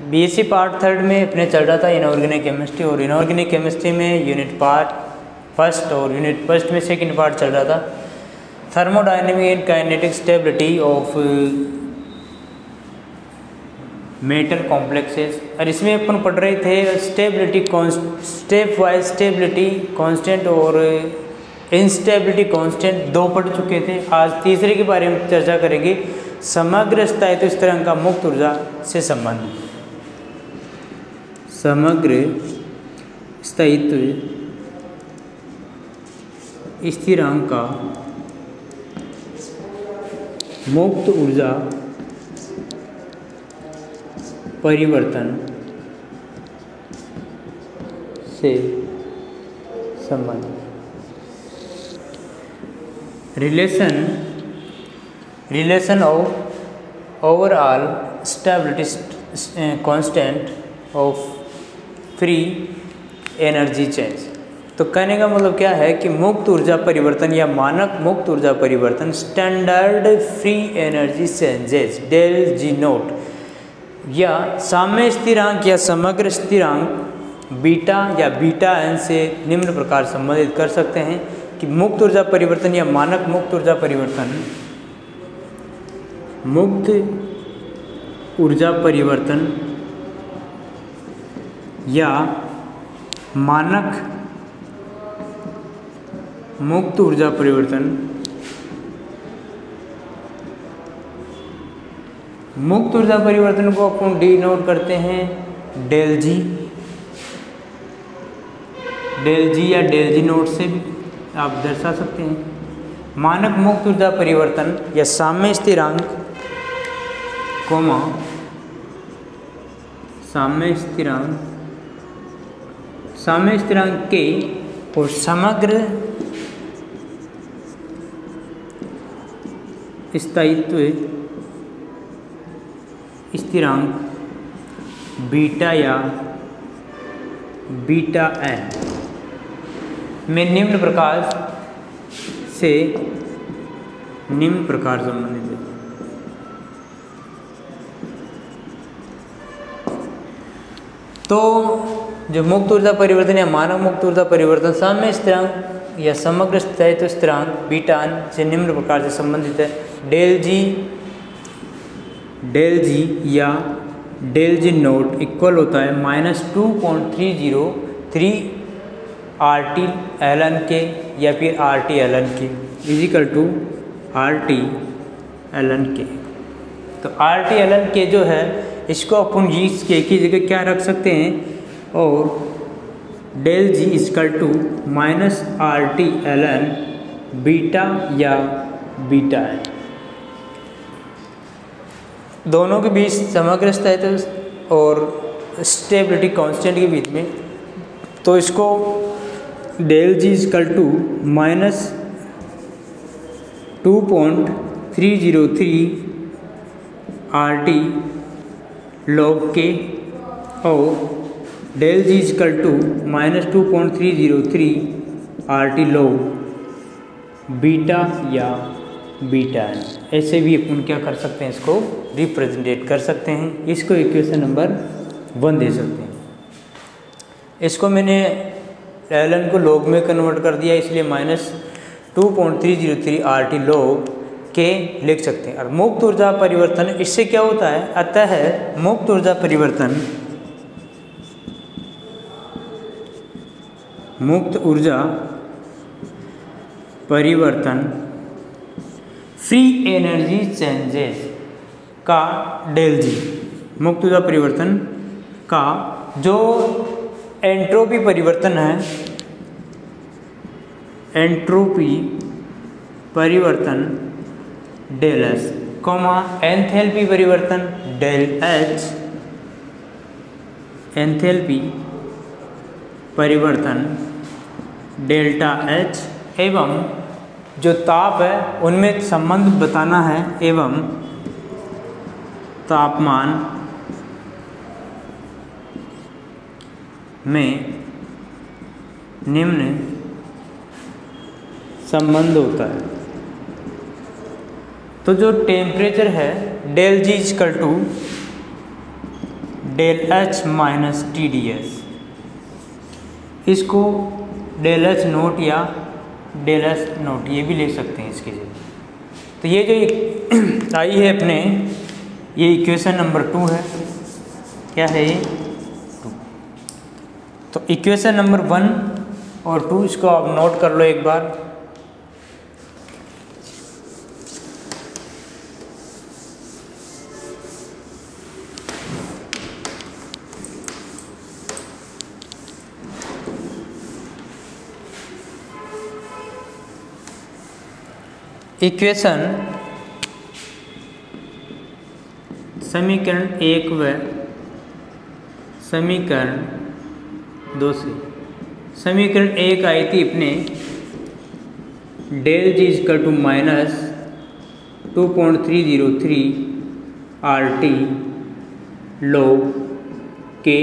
BSc part third में अपने चल रहा था इनऑर्गेनिक केमिस्ट्री और इनऑर्गेनिक केमिस्ट्री में यूनिट पार्ट फ़र्स्ट और यूनिट फ़र्स्ट में सेकंड पार्ट चल रहा था। Thermodynamic and kinetic stability of metal complexes और इसमें अपन पढ़ रहे थे stability stepwise stability constant और इंस्टेबिलिटी कांस्टेंट दो पढ़ चुके थे। आज तीसरे के बारे में चर्चा करेंगे। समग्र स्थायित्व इस तरह का मुक्त ऊर्जा से संबंधित। समग्र स्थायित्व स्थिरांक का मुक्त ऊर्जा परिवर्तन से संबंध relation relation of overall stability constant of free energy change तो कहने का मतलब क्या है कि मुक्त ऊर्जा परिवर्तन या मानक मुक्त ऊर्जा परिवर्तन standard free energy changes del G nought या साम्य स्थिरांक या समग्र स्थिरांक बीटा या बीटा एन से निम्न प्रकार संबंधित कर सकते हैं कि मुक्त ऊर्जा परिवर्तन या मानक मुक्त ऊर्जा परिवर्तन, मुक्त ऊर्जा परिवर्तन या मानक मुक्त ऊर्जा परिवर्तन, मुक्त ऊर्जा परिवर्तन को अपन डी नोट करते हैं डेल जी डेल जी या डेल जी नोट से भी आप दर्शा सकते हैं। मानक मुक्त ऊर्जा परिवर्तन या साम्य स्थिरांक, कोमा, साम्य स्थिरांक साम्य स्थिरांक के और समग्र स्थायित्व स्थिरांक बीटा या बीटा एन। में निम्न प्रकार से निम्न प्रकार संबंधित तो जो मुक्त ऊर्जा परिवर्तन या मानव मुक्त ऊर्जा परिवर्तन साम्य स्थिरांक या समग्र स्थायित्व स्थिरांक, बीटान से निम्न प्रकार से संबंधित है। डेल जी डेल जी या डेल जी नोट इक्वल होता है minus two point three zero three R T L N K या फिर R T L N K is equal to R T L N K. तो आर टी एल एन के जो है इसको अपन जी के की जगह क्या रख सकते हैं? और del G is equal to minus R T L N beta या बीटा है। दोनों के बीच समग्र स्थायित्व और स्टेबिलिटी कांस्टेंट के बीच में तो इसको del G is equal to minus two point three zero three R T log K और del G is equal to minus two point three zero three R T log beta या beta N ऐसे भी अपन क्या कर सकते हैं इसको रिप्रेजेंटेट कर सकते हैं। इसको इक्वेशन नंबर वन दे सकते हैं। इसको मैंने एल एन को लॉग में कन्वर्ट कर दिया, इसलिए minus two point three zero three R T log K लिख सकते हैं। और मुक्त ऊर्जा परिवर्तन, इससे क्या होता है? अतः मुक्त ऊर्जा परिवर्तन, मुक्त ऊर्जा परिवर्तन फ्री एनर्जी चेंजेस का डेल जी मुक्त ऊर्जा परिवर्तन का, जो एंट्रोपी परिवर्तन है एंट्रोपी परिवर्तन डेल एस कॉमा एंथेल्पी परिवर्तन डेल एच एंथेल्पी परिवर्तन डेल्टा एच एवं जो ताप है, उनमें संबंध बताना है एवं तापमान में निम्न संबंध होता है। तो जो टेम्परेचर है del G is equal to del H minus T D S इसको डेल एच नोट या डेल एच नोट ये भी ले सकते हैं इसके जगह तो ये जो आई है अपने, ये इक्वेशन नंबर टू है। क्या है ये? टू तो इक्वेशन नंबर वन और टू इसको आप नोट कर लो एक बार। इक्वेशन समीकरण एक व समीकरण दो से। समीकरण एक आई थी अपने। Del G is equal to minus two point three zero three R T log K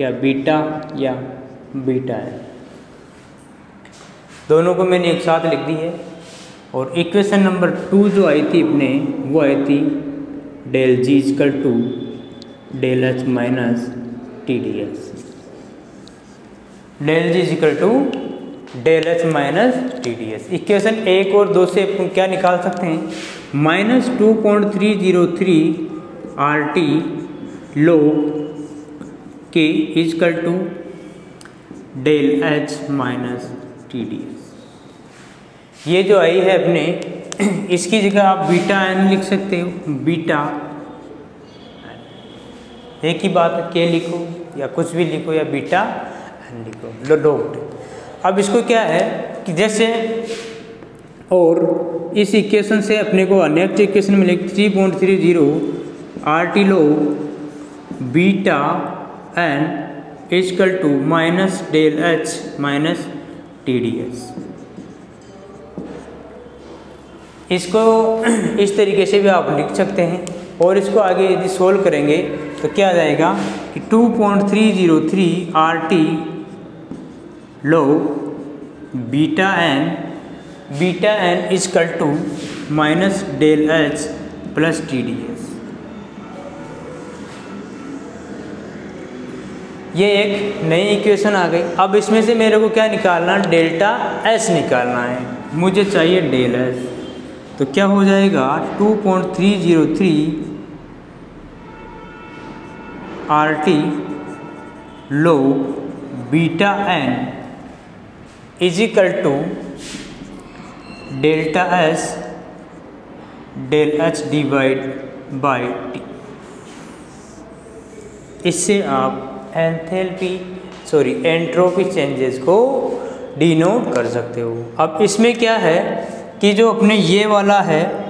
या बीटा या बीटा है। दोनों को मैंने एक साथ लिख दी है। और इक्वेशन नंबर टू जो आई थी अपने, वो आई थी del G is equal to del H minus T D S del G is equal to del H minus T D S equation एक और दो से क्या निकाल सकते हैं? Minus two point three zero three R T log K is equal to del H minus T D S ये जो आई है अपने, इसकी जगह आप बीटा एन लिख सकते हो। बीटा। एक ही बात के लिखो, या कुछ भी लिखो, या बीटा एन लिखो। लो डोट अब इसको क्या है कि जैसे, और इस इक्वेशन से अपने को नेक्स्ट इक्वेशन मिले three point three zero R T log, beta N is equal to minus del H minus T D S. इसको इस तरीके से भी आप लिख सकते हैं और इसको आगे यदि सोल्व करेंगे तो क्या आ जाएगा कि two point three zero three R T log beta N beta N is equal to minus del H plus T D S ये एक नई इक्वेशन आ गई। अब इसमें से मेरे को क्या निकालना डेल्टा एस निकालना है। मुझे चाहिए डेल एस तो क्या हो जाएगा? Two point three zero three R T log beta N is equal to delta S del H divide by T इससे आप एंथैल्पी सॉरी एंट्रोपी चेंजेस को डिनोट कर सकते हो। अब इसमें क्या है? कि जो अपने ये वाला है,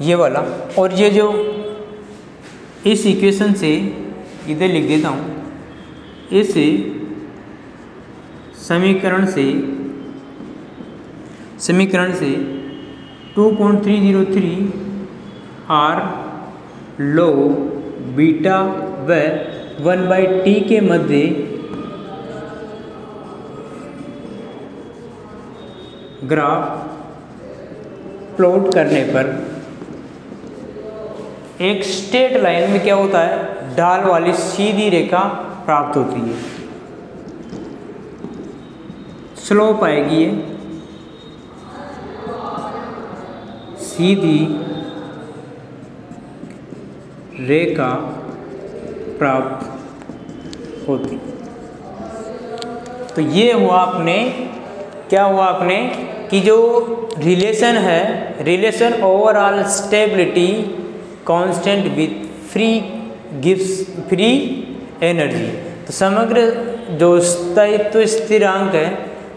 ये वाला, और ये जो इस इक्वेशन से इधर लिख देता हूँ, इस समीकरण से समीकरण से 2.303 आर लो बीटा व वन बाई टी के मध्य ग्राफ प्लॉट करने पर एक स्ट्रेट लाइन में क्या होता है? ढाल वाली सीधी रेखा प्राप्त होती है। स्लोप आएगी ये। सीधी रेखा प्राप्त होती। तो ये हुआ आपने क्या हुआ अपने? कि जो रिलेशन है relation overall stability constant with free gives free energy तो समग्र जो स्थायित्व स्थिरांक है,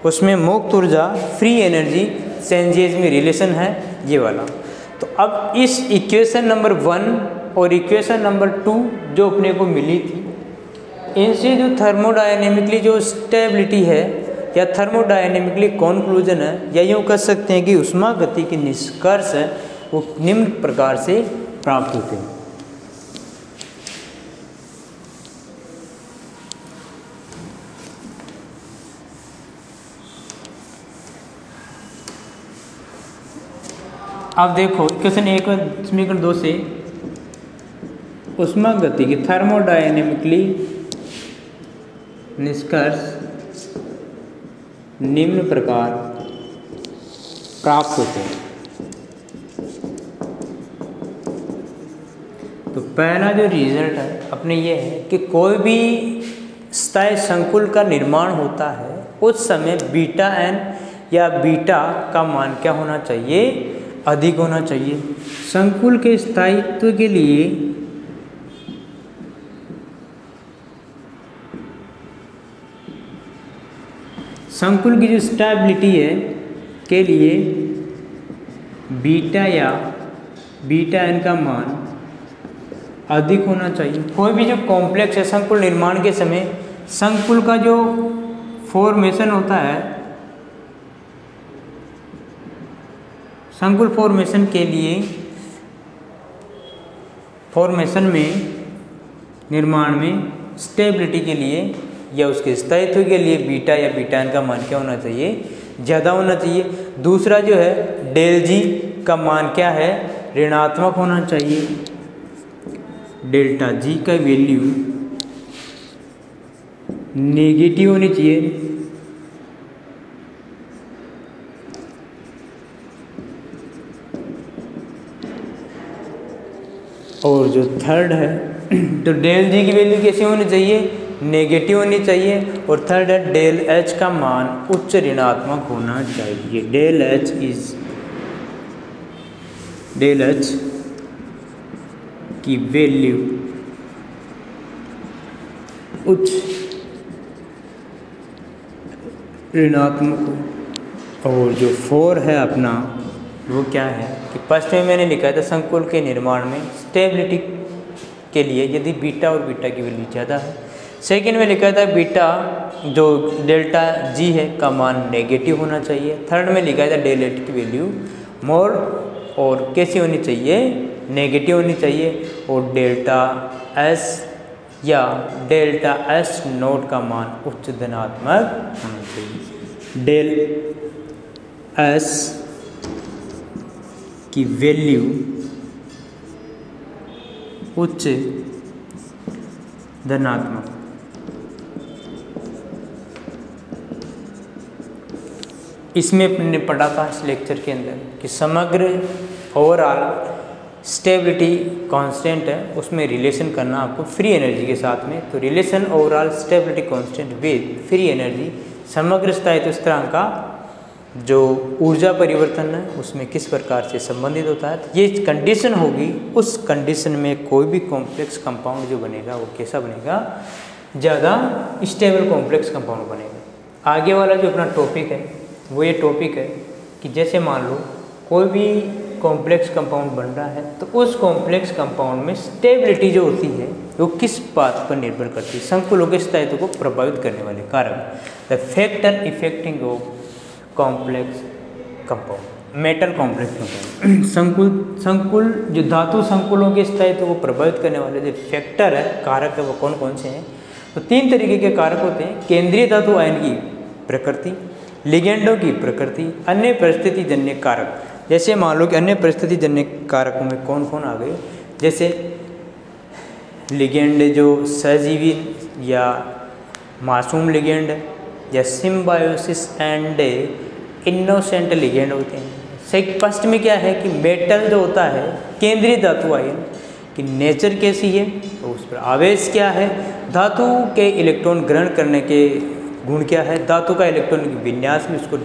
उसमें मुक्त ऊर्जा फ्री एनर्जी चेंजेज में रिलेशन है, ये वाला। तो अब इस इक्वेशन नंबर वन और इक्वेशन नंबर टू जो अपने को मिली थी, इनसे जो थर्मोडायनेमिकली जो स्टेबिलिटी है या थर्मोडायनेमिकली कॉन्क्लूजन है, या यूँ कह सकते हैं कि उष्मा गति के निष्कर्ष है, वो निम्न प्रकार से प्राप्त होते हैं। अब देखो, क्वेश्चन एक समीकरण दो से। उष्मा गति की थर्मोडायनेमिकली निष्कर्ष निम्न प्रकार प्राप्त होते हैं। तो पहला जो रिज़ल्ट है, अपने ये है कि कोई भी स्थायी संकुल का निर्माण होता है, उस समय बीटा एन या बीटा का मान क्या होना चाहिए? अधिक होना चाहिए। संकुल के स्थायित्व के लिए संकुल की जो स्टेबिलिटी है के लिए बीटा या बीटा एन का मान अधिक होना चाहिए। कोई भी जो कॉम्प्लेक्स है, संकुल निर्माण के समय, संकुल का जो फॉर्मेशन होता है, संकुल फॉर्मेशन के लिए फॉर्मेशन में, निर्माण में स्टेबिलिटी के लिए या उसके स्थायित्व के लिए बीटा या बीटान का मान क्या होना चाहिए? ज़्यादा होना चाहिए। दूसरा जो है, डेल जी का मान क्या है? ऋणात्मक होना चाहिए। डेल्टा जी का वैल्यू नेगेटिव होनी चाहिए। और जो थर्ड है तो डेल जी की वैल्यू कैसी होनी चाहिए? नेगेटिव होनी चाहिए और थर्ड है डेल एच का मान उच्च ऋणात्मक होना चाहिए। Del H is del H की वैल्यू उच्च ऋणात्मक और जो फोर है अपना, वो क्या है कि फ़र्स्ट में मैंने लिखा था संकुल के निर्माण में स्टेबिलिटी के लिए यदि बीटा और बीटा की वैल्यू ज़्यादा है सेकेंड में लिखा था बीटा, जो डेल्टा जी है, का मान नेगेटिव होना चाहिए। थर्ड में लिखा था डेल एट की वैल्यू मोर और कैसी होनी चाहिए? नेगेटिव होनी चाहिए। और डेल्टा एस या डेल्टा एस नोट का मान उच्च धनात्मक होना चाहिए। डेल एस की वैल्यू उच्च धनात्मक। इसमें हमने पढ़ा था इस लेक्चर के अंदर कि समग्र ओवरऑल स्टेबिलिटी कांस्टेंट है, उसमें रिलेशन करना आपको फ्री एनर्जी के साथ में। तो relation overall stability constant with free energy समग्र स्थायित्व स्थिरांक का जो ऊर्जा परिवर्तन है, उसमें किस प्रकार से संबंधित होता है, ये कंडीशन होगी, उस कंडीशन में कोई भी कॉम्प्लेक्स कंपाउंड जो बनेगा, वो कैसा बनेगा? ज़्यादा स्टेबल कॉम्प्लेक्स कंपाउंड बनेगा। आगे वाला जो अपना टॉपिक है वो ये टॉपिक है कि जैसे मान लो कोई भी कॉम्प्लेक्स कंपाउंड बन रहा है तो उस कॉम्प्लेक्स कंपाउंड में स्टेबिलिटी जो होती है, वो किस बात पर निर्भर करती है? संकुलों के स्थायित्व को प्रभावित करने वाले कारक the factor affecting of complex compound metal complex compound संकुल संकुल, जो धातु संकुलों के स्थायित्व को प्रभावित करने वाले जो फैक्टर है, कारक है, वो कौन कौन से हैं? तो तीन तरीके के कारक होते हैं। केंद्रीय धातु आयन की प्रकृति लिगेंडों की प्रकृति, अन्य परिस्थिति जन्य कारक। जैसे मान लो कि अन्य परिस्थिति जन्य कारकों में कौन कौन आ गए? जैसे लिगेंड जो सजीवी या मासूम लिगेंड या सिम्बायोसिस एंड इनोसेंट लिगेंड होते हैं। फ़र्स्ट में क्या है कि मेटल जो होता है, केंद्रीय धातु आयन, कि नेचर कैसी है तो उस पर आवेश क्या है, धातु के इलेक्ट्रॉन ग्रहण करने के गुण क्या है? धातु का इलेक्ट्रॉनिक विन्यास में उसको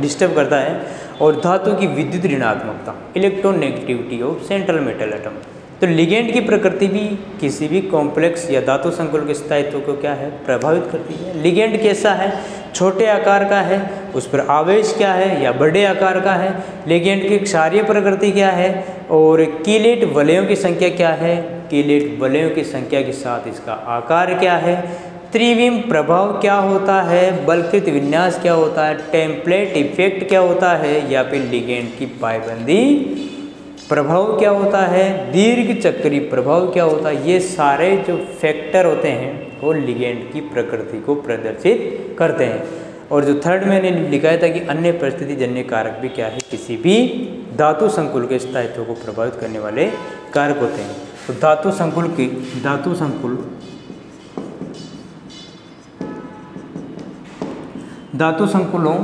डिस्टर्ब करता है और धातु की विद्युत ऋणात्मकता electron negativity of central metal atom तो लिगेंड की प्रकृति भी किसी भी कॉम्प्लेक्स या धातु संकुल के स्थायित्व को क्या है? प्रभावित करती है। लिगेंड कैसा है? छोटे आकार का है, उस पर आवेश क्या है या बड़े आकार का है? लिगेंड की क्षारीय प्रकृति क्या है और कीलेट वलयों की संख्या क्या है? कीलेट वलयों की संख्या के साथ इसका आकार क्या है? त्रिविम प्रभाव क्या होता है? बलकृत विन्यास क्या होता है? टेम्पलेट इफ़ेक्ट क्या होता है? या फिर लिगेंड की पायबंदी? प्रभाव क्या होता है? दीर्घ चक्री प्रभाव क्या होता है? ये सारे जो फैक्टर होते हैं, वो लिगेंड की प्रकृति को प्रदर्शित करते हैं। और जो थर्ड मैंने लिखा था कि अन्य परिस्थिति जन्य कारक भी क्या है? किसी भी धातु संकुल के स्थायित्व को प्रभावित करने वाले कारक होते हैं। तो धातु संकुल के, धातु संकुल धातु संकुलों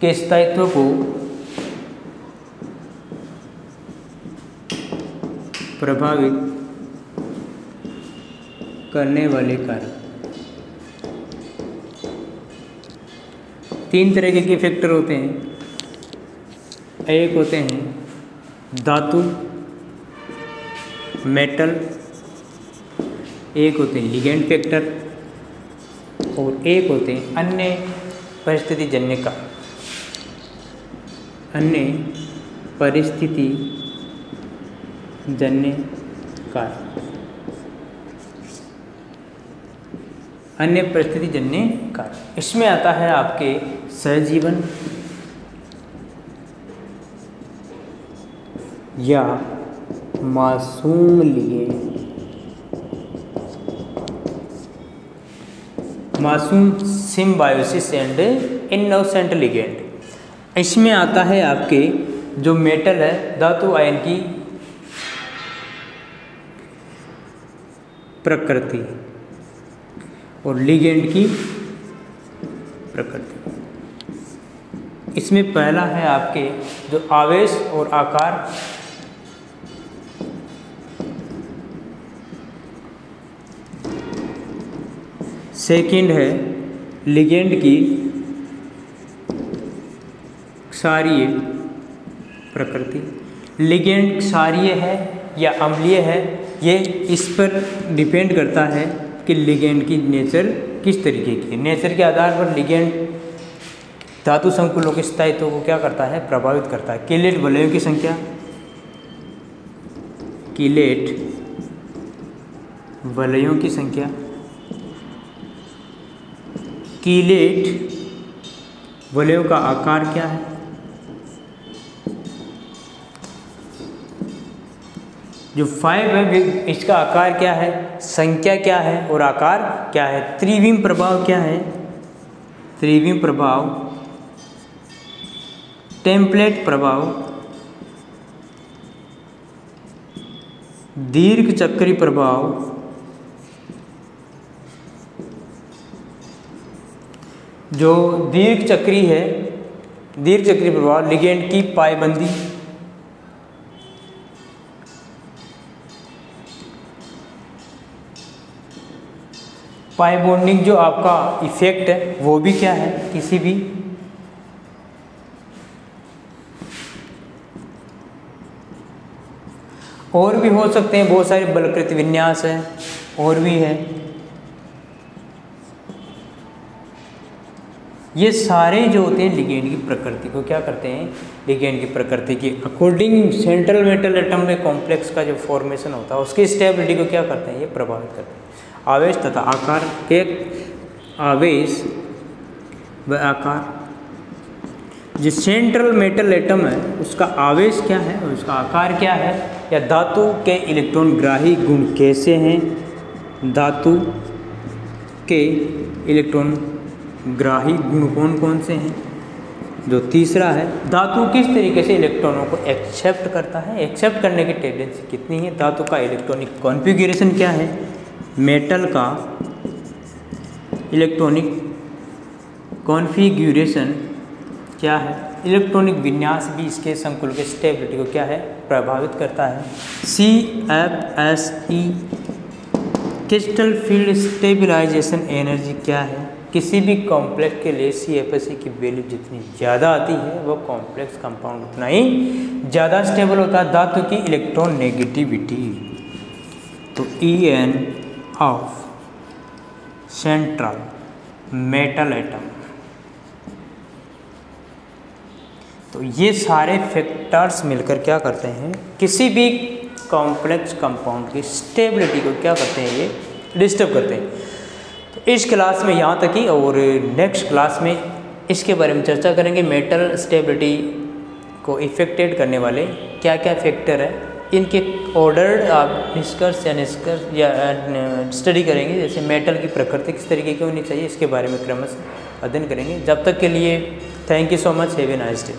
के स्थायित्व को प्रभावित करने वाले कारक तीन तरह के फैक्टर होते हैं। एक होते हैं धातु मेटल एक होते हैं लिगेंड फैक्टर और एक होते हैं अन्य परिस्थिति जन्य का अन्य परिस्थिति जन्य कार अन्य परिस्थिति जन्य कार इसमें आता है आपके सहजीवन या मासूम लिए मासूम सिम्बायोसिस एंड इनोसेंट लिगेंड। इसमें आता है आपके जो मेटल है, धातु आयन की प्रकृति और लिगेंड की प्रकृति। इसमें पहला है आपके जो आवेश और आकार सेकंड है, लिगेंड की क्षारीय प्रकृति। लिगेंड क्षारीय है या अम्लीय है, ये इस पर डिपेंड करता है कि लिगेंड की नेचर किस तरीके की है। नेचर के आधार पर लिगेंड धातु संकुलों के स्थायित्व को क्या करता है? प्रभावित करता है। किलेट वलयों की संख्या। किलेट वलयों की संख्या। कीलेट वलयों का आकार क्या है? जो फाइव है इसका आकार क्या है? संख्या क्या है? और आकार क्या है? त्रिविम प्रभाव क्या है? त्रिविम प्रभाव टेम्पलेट प्रभाव दीर्घ चक्री प्रभाव जो दीर्घ चक्री है, दीर्घ चक्री प्रभाव लिगेंड की पायबंदी। पाई बॉन्डिंग जो आपका इफ़ेक्ट है, वो भी क्या है? किसी भी। और भी हो सकते हैं, बहुत सारे बलकृत विन्यास है, और भी है। ये सारे जो होते हैं लिगेंड की प्रकृति को क्या करते हैं? लिगेंड की प्रकृति की अकॉर्डिंग सेंट्रल मेटल एटम में कॉम्प्लेक्स का जो फॉर्मेशन होता है, उसकी स्टेबिलिटी को क्या करते हैं? ये प्रभावित करते हैं। आवेश तथा आकार के आवेश व आकार जो सेंट्रल मेटल एटम है, उसका आवेश क्या है? और उसका आकार क्या है? या धातु के इलेक्ट्रॉन ग्राही गुण कैसे हैं? धातु के इलेक्ट्रॉन ग्राही गुण कौन कौन से हैं? जो तीसरा है, धातु किस तरीके से इलेक्ट्रॉनों को एक्सेप्ट करता है? एक्सेप्ट करने की टेंडेंसी कितनी है? धातु का इलेक्ट्रॉनिक कॉन्फ़िगरेशन क्या है? मेटल का इलेक्ट्रॉनिक कॉन्फ़िगरेशन क्या है? इलेक्ट्रॉनिक विन्यास भी इसके संकुल के स्टेबिलिटी को क्या है? प्रभावित करता है। C F S E crystal field stabilization energy क्या है? किसी भी कॉम्प्लेक्स के लिए सी एफ़ एस की वैल्यू जितनी ज़्यादा आती है, वो कॉम्प्लेक्स कंपाउंड उतना ही ज़्यादा स्टेबल होता है, धातु की इलेक्ट्रॉन नेगेटिविटी तो E N of central metal atom तो ये सारे फैक्टर्स मिलकर क्या करते हैं, किसी भी कॉम्प्लेक्स कंपाउंड की स्टेबिलिटी को क्या करते हैं, ये डिस्टर्ब करते हैं। इस क्लास में यहाँ तक ही और नेक्स्ट क्लास में इसके बारे में चर्चा करेंगे मेटल स्टेबिलिटी को इफेक्टेड करने वाले क्या क्या फैक्टर है। इनके ऑर्डर आप निष्कर्ष या निष्कर्ष या स्टडी करेंगे, जैसे मेटल की प्रकृति किस तरीके की होनी चाहिए, इसके बारे में क्रमश अध्ययन करेंगे। जब तक के लिए thank you so much have nice day